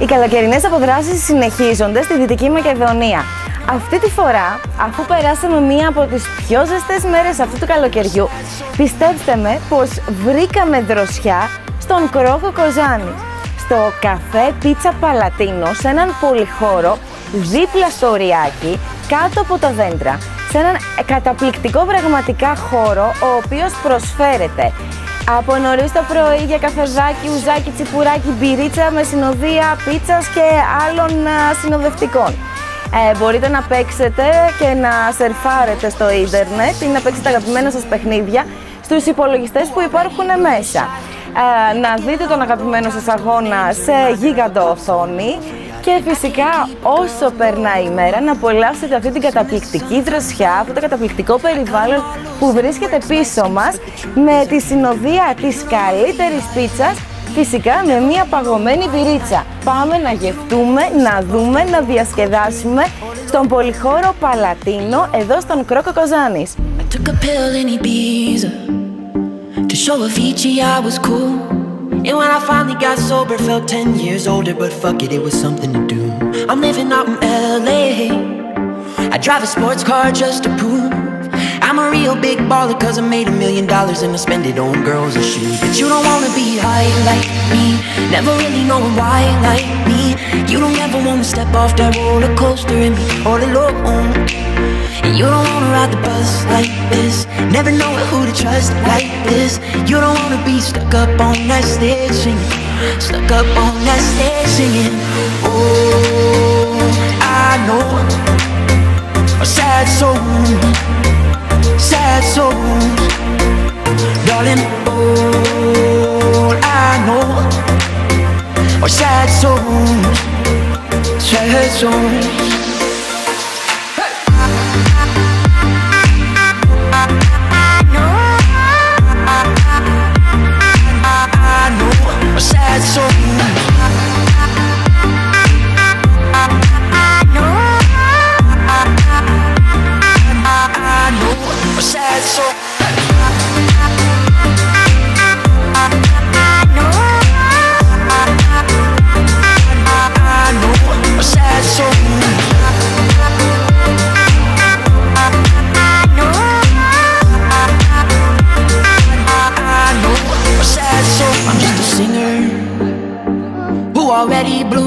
Οι καλοκαιρινές αποδράσεις συνεχίζονται στη Δυτική Μακεδονία. Αυτή τη φορά, αφού περάσαμε μία από τις πιο ζεστές μέρες αυτού του καλοκαιριού, πιστέψτε με πως βρήκαμε δροσιά στον Κρόκο Κοζάνη, στο καφέ Πίτσα Παλατίνο, σε έναν πολυχώρο δίπλα στο Ριάκι, κάτω από τα δέντρα, σε έναν καταπληκτικό πραγματικά χώρο, ο οποίος προσφέρεται από νωρίς το πρωί για καφεδάκι, ουζάκι, τσιπουράκι, μπυρίτσα με συνοδεία πίτσας και άλλων συνοδευτικών. Ε, μπορείτε να παίξετε και να σερφάρετε στο ίντερνετ ή να παίξετε αγαπημένα σας παιχνίδια στους υπολογιστές που υπάρχουν μέσα. Ε, να δείτε τον αγαπημένο σας αγώνα σε γίγαντο οθόνη και φυσικά όσο περνάει η μέρα να απολαύσετε αυτή την καταπληκτική δροσιά, αυτό το καταπληκτικό περιβάλλον που βρίσκεται πίσω μας με τη συνοδεία της καλύτερης πίτσας Φυσικά με μια παγωμένη πυρίτσα. Πάμε να γευτούμε, να δούμε, να διασκεδάσουμε στον πολυχώρο Παλατίνο εδώ στον Κρόκο Κοζάνης. And when I finally got sober, felt 10 years older, but fuck it, it was something to do. I'm living out in LA. I drive a sports car just to prove I'm a real big baller, cause I made a million dollars and I spend it on girls and shoes. But you don't wanna be high like me, never really knowing why like me. You don't ever wanna step off that roller coaster and be all alone. Ride the bus like this. Never know who to trust like this. You don't wanna be stuck up on that stage singing. Stuck up on that stage singing. Oh, I know. A sad soul. Sad souls Darling, all I know. Are sad souls Sad souls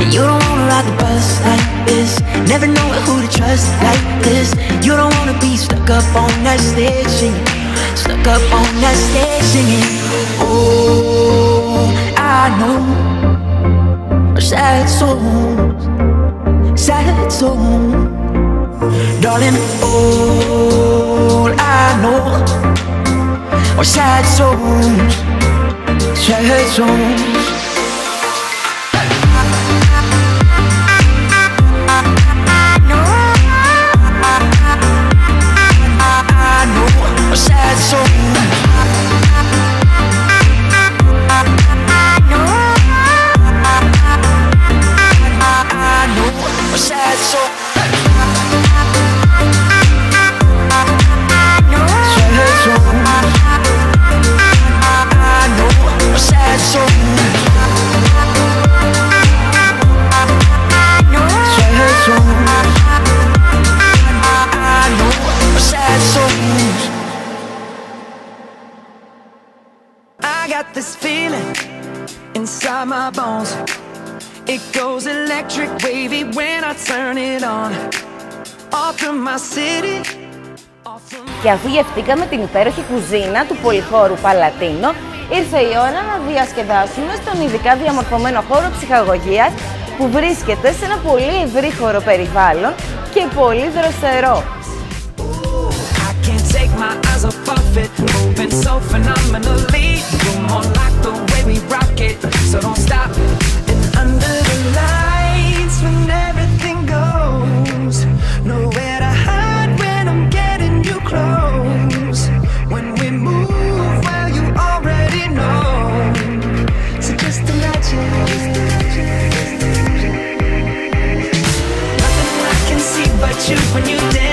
And you don't wanna ride the bus like this. Never know who to trust like this. You don't wanna be stuck up on that stage singing. Stuck up on that stage singing. Oh, I know. Sad souls Sad souls Darling, all I know Are sad souls Sad souls Και αφού γευτήκαμε την υπέροχη κουζίνα του πολυχώρου Παλατίνο, ήρθε η ώρα να διασκεδάσουμε στον ειδικά διαμορφωμένο χώρο ψυχαγωγίας που βρίσκεται σε ένα πολύ ευρύχωρο περιβάλλον και πολύ δροσερό. my we rock it, so don't stop. And under the lights when everything goes nowhere to hide when I'm getting you close. When we move, well you already know. So just imagine. Nothing I can see but you when you dance.